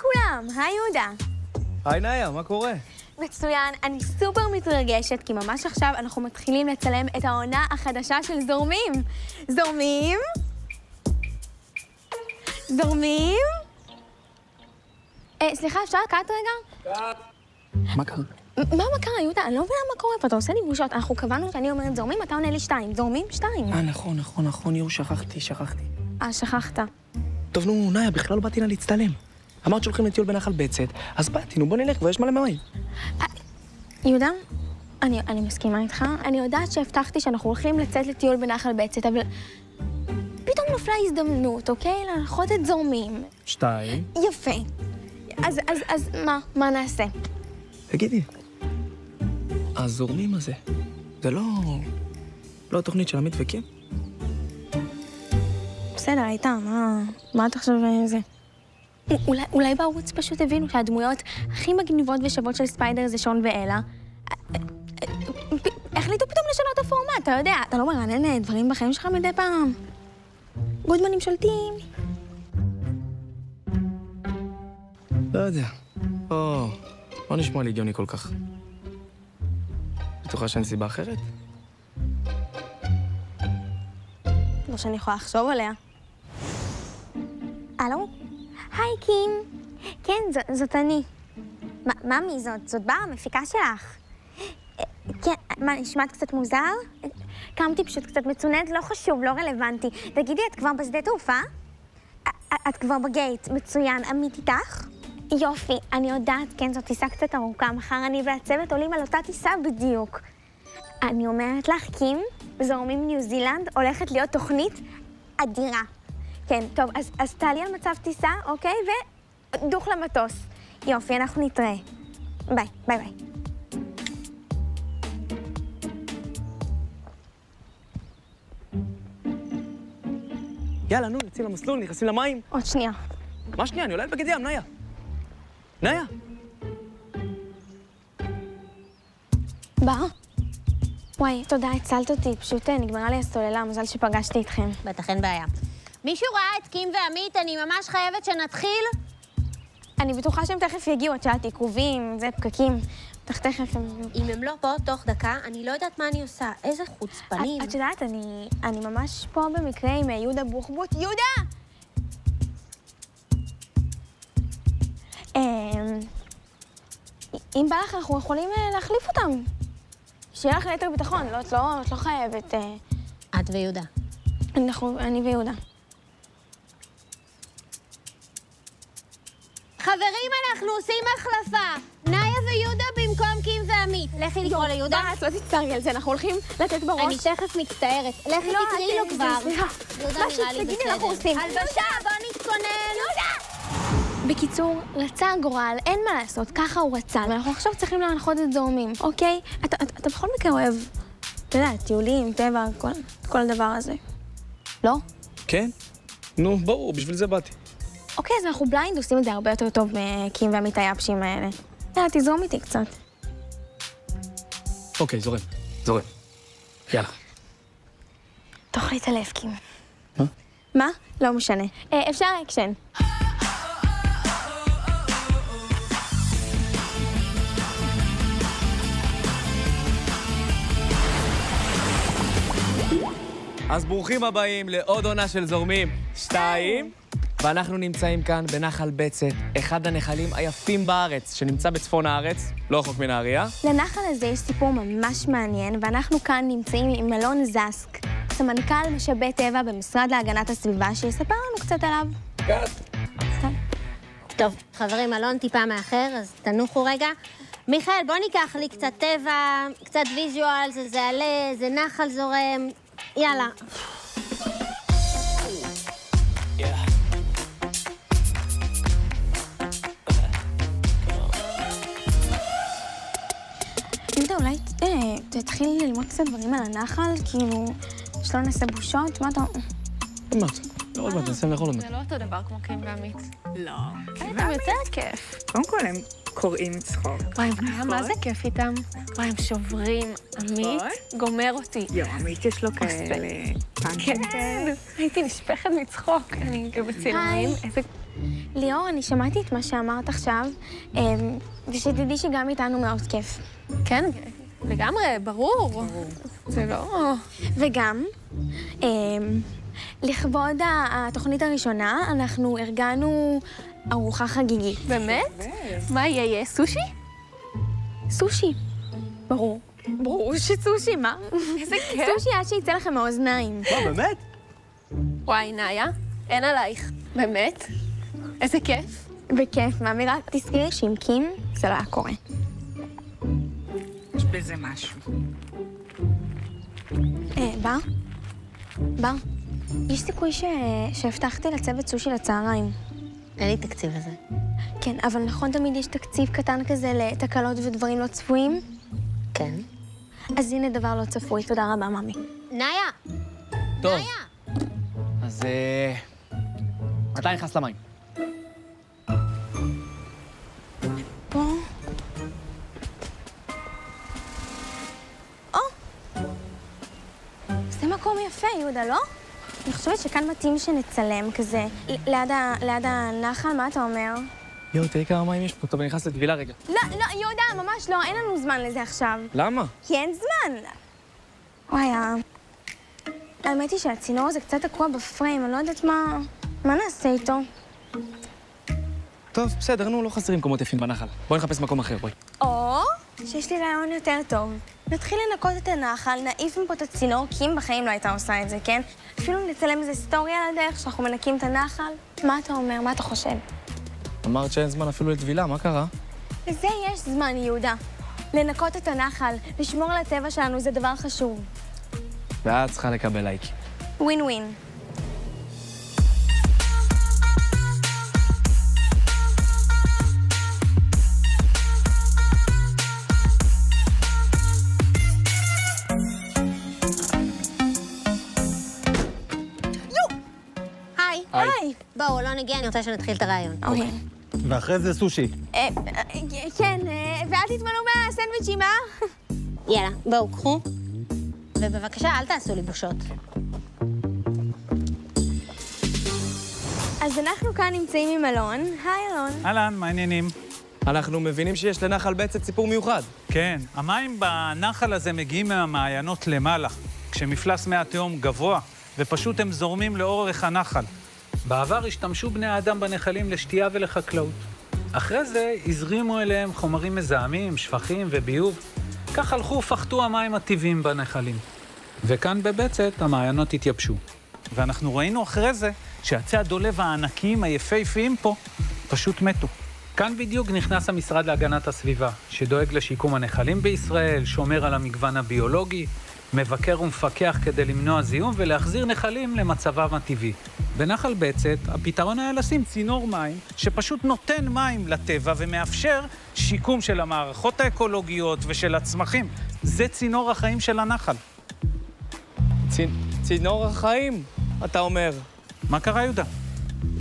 לכולם, היי יהודה. היי נאיה, מה קורה? מצוין, אני סופר מתרגשת, כי ממש עכשיו אנחנו מתחילים לצלם את העונה החדשה של זורמים. זורמים? זורמים? אה, סליחה, אפשר לקחת רגע? מה קרה? מה, מה קרה, יהודה? אני לא מבינה מה קורה פה, אתה עושה לי בושות. אנחנו קבענו שאני אומרת זורמים, אתה עונה לי שתיים. זורמים, שתיים. אה, נכון, נכון, נכון, יואו, שכחתי, שכחתי. אה, שכחת. טוב, נו, נאיה, בכלל לא באתי לה להצטלם. אמרת שהולכים לטיול בנחל בצת, אז באתי, נו, בוא נלך, ויש מלא מים. יהודה, אני, אני מסכימה איתך. אני יודעת שהבטחתי שאנחנו הולכים לצאת לטיול בנחל בצת, אבל פתאום נפלה הזדמנות, אוקיי? להנחות את זורמים. שתיים. יפה. אז, אז, אז מה? מה נעשה? תגידי, הזורמים הזה, זה לא... לא התוכנית של עמית וקים? בסדר, הייתה, מה, מה אתה עכשיו אה, זה? אולי, אולי בערוץ פשוט הבינו שהדמויות הכי מגניבות ושוות של ספיידר זה שון ואלה. החליטו פתאום לשנות את הפורמט, אתה יודע, אתה לא מרענן אה, דברים בחיים שלך מדי פעם. גודמנים שולטים. לא יודע. לא, לא נשמע לי הגיוני כל כך. בטוחה שאין סיבה אחרת? לא שאני יכולה לחשוב עליה. הלו? היי, קים. כן, ז- זאת אני. מה, מה מי זאת? זאת בר, המפיקה שלך. כן, מה, נשמעת קצת מוזר? קמתי פשוט קצת מצוננת, לא חשוב, לא רלוונטי. תגידי, את כבר בשדה תעופה? את כבר בגייט, מצוין. עמית איתך? יופי, אני יודעת, כן, זו טיסה קצת ארוכה. מחר אני והצוות עולים על אותה טיסה בדיוק. אני אומרת לך, קים, זורמים ניו זילנד הולכת להיות תוכנית אדירה. כן, טוב, אז, אז תעלי על מצב טיסה, אוקיי? ודוך למטוס. יופי, אנחנו נתראה. ביי, ביי ביי. יאללה, נו, יוצאים למסלול, נכנסים למים. עוד שנייה. מה שנייה, אני עולה על בגד ים, נאיה. נאיה. בר? וואי, תודה, הצלת אותי. פשוט אה, נגמרה לי הסוללה, מזל שפגשתי אתכם. בטח אין בעיה. מישהו ראה את קים ועמית? אני ממש חייבת שנתחיל. אני בטוחה שהם תכף יגיעו, את יודעת, עיכובים, זה, פקקים. בטח תכף הם... אם הם לא פה תוך דקה, אני לא יודעת מה אני עושה. איזה חוצפנים. את, יודעת, אני, אני ממש פה במקרה עם אה, יהודה בוחבוט. יהודה! אמ, אם בא לך, אנחנו יכולים אה, להחליף אותם. שיהיה לך ליתר ביטחון, לא, את לא, לא חייבת. אה, את ויהודה. אנחנו, אני ויהודה. חברים, אנחנו עושים החלפה. נאיה ויהודה במקום קים ועמית. לכי לקרוא ליהודה. בת, לא תצטערי על זה, אנחנו הולכים לתת בראש. אני תכף מצטערת. לכי לא, תקראי לו כבר. יהודה נראה לי תגידי, בסדר. אנחנו עושים. הלבשה, בוא נתכונן. בקיצור, רצה הגורל, אין מה לעשות, ככה הוא רצה, ואנחנו עכשיו צריכים להנחות את זורמים, אוקיי? אתה, אתה, אתה בכל מקרה אוהב, אתה יודע, טיולים, טבע, כל, כל הדבר הזה. לא? כן? נו, ברור, בשביל זה באתי. אוקיי, אז אנחנו בליינד עושים את זה הרבה יותר טוב מקים ועמית היבשים האלה. יאללה, תזרום איתי קצת. אוקיי, זורם, זורם. יאללה. תאכלי את הלב, קים. מה? מה? לא משנה. אה, אפשר אקשן. אז ברוכים הבאים לעוד עונה של זורמים שתיים. ואנחנו נמצאים כאן בנחל בצת, אחד הנחלים היפים בארץ, שנמצא בצפון הארץ, לא רחוק מנהריה. לנחל הזה יש סיפור ממש מעניין, ואנחנו כאן נמצאים עם אלון זסק, סמנכ"ל משאבי טבע במשרד להגנת הסביבה, שיספר לנו קצת עליו. סתם. טוב, חברים, אלון טיפה מאחר, אז תנוחו רגע. מיכאל, בוא ניקח לי קצת טבע, קצת ויז'ואל, זה זה עלה, זה נחל זורם. יאללה. תתחיל ללמוד קצת דברים על הנחל, כאילו, שלא נעשה בושות, מה אתה... אמרת, עוד מעט, נסיים לאכול עוד מעט. זה לא אותו דבר כמו קים ועמית. לא. כן, הם יותר כיף. קודם כל הם קוראים צחוק. וואי, מה זה כיף איתם? וואי, הם שוברים. עמית גומר אותי. יואו, עמית יש לו כאלה פאנקים כאלה. הייתי נשפכת מצחוק. אני גם בצילומים. איזה... ליאור, אני שמעתי את מה שאמרת עכשיו, ושתדעי שגם איתנו מאוד כיף. כן, לגמרי, ברור. זה לא... וגם, אמ, לכבוד התוכנית הראשונה, אנחנו ארגנו ארוחה חגיגית. באמת? מה יהיה? יהיה סושי? סושי. ברור. ברור שסושי, מה? איזה כיף. סושי עד שיצא לכם מהאוזניים. מה, באמת? וואי, נאיה, אין עלייך. באמת? איזה כיף. בכיף, מאמי, רק תזכרי שעם קים זה לא היה קורה. בזה משהו. אה, בר? בר, יש סיכוי ש... שהבטחתי לצוות סושי לצהריים. אין לי תקציב לזה. כן, אבל נכון תמיד יש תקציב קטן כזה לתקלות ודברים לא צפויים? כן. אז הנה דבר לא צפוי, תודה רבה, ממי. נאיה! טוב. אז אה... מתי נכנס למים? מקום יפה, יהודה, לא? אני חושבת שכאן מתאים שנצלם כזה, ליד, ה... ליד הנחל, מה אתה אומר? יואו, תראי כמה מים יש פה. טוב, אני נכנס לטבילה רגע. לא, לא, יהודה, ממש לא, אין לנו זמן לזה עכשיו. למה? כי אין זמן. וואי, האמת היא שהצינור הזה קצת תקוע בפריים, אני לא יודעת מה... מה נעשה איתו? טוב, בסדר, נו, לא חסרים מקומות יפים בנחל. בואי נחפש מקום אחר, בואי. או שיש לי רעיון יותר טוב. נתחיל לנקות את הנחל, נעיף מפה את הצינור, כי אם בחיים לא הייתה עושה את זה, כן? אפילו נצלם איזה סטורי על הדרך שאנחנו מנקים את הנחל. מה אתה אומר? מה אתה חושב? אמרת שאין זמן אפילו לטבילה, מה קרה? לזה יש זמן, יהודה. לנקות את הנחל, לשמור על הטבע שלנו זה דבר חשוב. ואת צריכה לקבל לייק. ווין ווין. היי. היי. בואו, לא נגיע, אני רוצה שנתחיל את הרעיון. אוקיי. ואחרי זה סושי. אה, אה, כן, אה, ואל תתמלאו מהסנדוויצ'ים, אה? יאללה, בואו, קחו. ובבקשה, אל תעשו לי בושות. אז אנחנו כאן נמצאים עם אלון. היי, אלון. אהלן, מה העניינים? אנחנו מבינים שיש לנחל בצת סיפור מיוחד. כן, המים בנחל הזה מגיעים מהמעיינות למעלה, כשמפלס מי התהום גבוה, ופשוט הם זורמים לאורך הנחל. בעבר השתמשו בני האדם בנחלים לשתייה ולחקלאות. אחרי זה הזרימו אליהם חומרים מזהמים, שפכים וביוב. כך הלכו ופחתו המים הטבעיים בנחלים. וכאן בבצת המעיינות התייבשו. ואנחנו ראינו אחרי זה שעצי הדולב הענקיים היפהפיים פה פשוט מתו. כאן בדיוק נכנס המשרד להגנת הסביבה, שדואג לשיקום הנחלים בישראל, שומר על המגוון הביולוגי, מבקר ומפקח כדי למנוע זיהום ולהחזיר נחלים למצבם הטבעי. בנחל בצת, הפתרון היה לשים צינור מים שפשוט נותן מים לטבע ומאפשר שיקום של המערכות האקולוגיות ושל הצמחים. זה צינור החיים של הנחל. צינ... צינור החיים, אתה אומר. מה קרה, יהודה?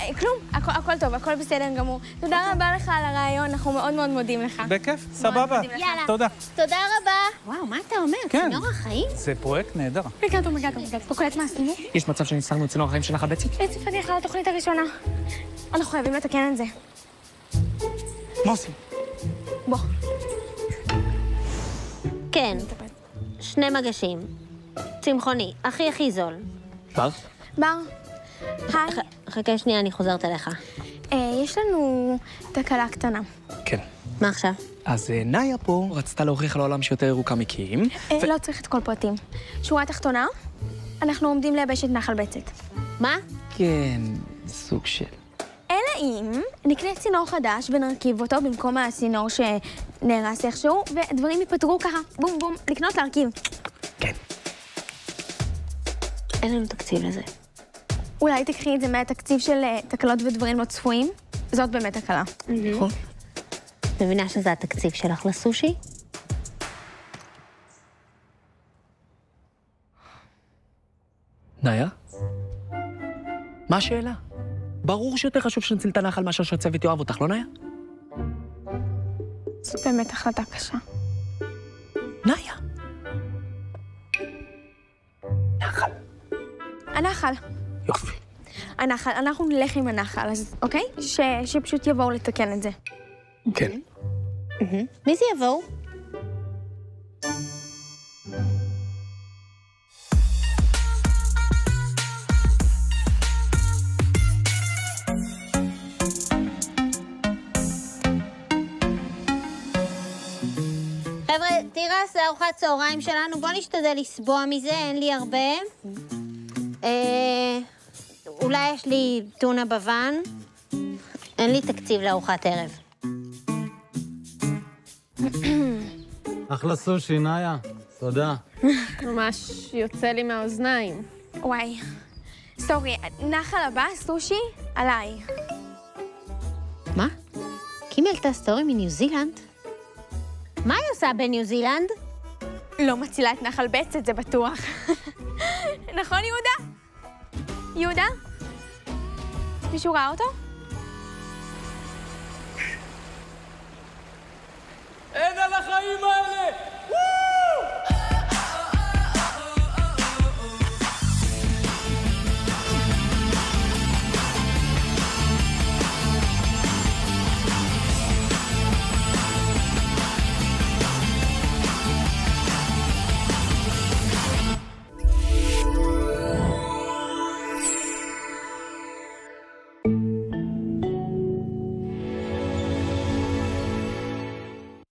אה, כלום, הכל, הכל טוב, הכל בסדר גמור. תודה רבה לך על הרעיון, אנחנו מאוד מאוד מודים לך. בכיף, סבבה. יאללה. תודה. תודה רבה. וואו, מה אתה אומר? כן. צינור החיים? זה פרויקט נהדר. מגעתו, מגעתו. אתה קולט מה עשינו? יש מצב שניצלנו את צינור החיים של נחל בצת? בעצם פתיח על התוכנית הראשונה. אנחנו חייבים לתקן את זה. מה עושים? בוא. כן. שני מגשים. צמחוני, הכי הכי זול. בר? בר, היי. חכה שנייה, אני חוזרת אליך. אה, יש לנו תקלה קטנה. כן. מה עכשיו? אז אה, נאיה פה רצתה להוכיח לעולם שהיא יותר ירוקה מקים. אה, לא צריך את כל פרטים. שורה תחתונה, אנחנו עומדים לייבש את נחל בצת. מה? כן, סוג של... אלא אם נקנה צינור חדש ונרכיב אותו במקום הצינור שנהרס איכשהו, ודברים ייפתרו ככה, בום בום, לקנות להרכיב. כן. אין לנו תקציב לזה. אולי תקחי את זה מהתקציב של אה, תקלות ודברים לא צפויים? זאת באמת תקלה. נכון. מבינה שזה התקציב שלך לסושי? נאיה? מה מה השאלה? ברור שיותר חשוב שנציל את הנחל מאשר שהצוות יאהב אותך, לא נאיה? זו באמת החלטה קשה. נאיה. נחל. הנחל. יופי. הנחל, אנחנו נלך עם הנחל, אז אוקיי? ש... שפשוט יבואו לתקן את זה. כן. מי זה יבואו? חבר'ה, תירס זה ארוחת צהריים שלנו, בואו נשתדל לסבוע מזה, אין לי הרבה. אה, אולי יש לי טונה בוואן. אין לי תקציב לארוחת ערב. אחלה סושי, נאיה. תודה. ממש יוצא לי מהאוזניים. וואי. סורי, נחל הבא, סושי, עליי. מה? קים העלתה סטורי מניו זילנד? מה היא עושה בניו זילנד? לא מצילה את נחל בצת, זה בטוח. נכון, יהודה? יהודה? מישהו ראה אותו? אין על החיים האלה!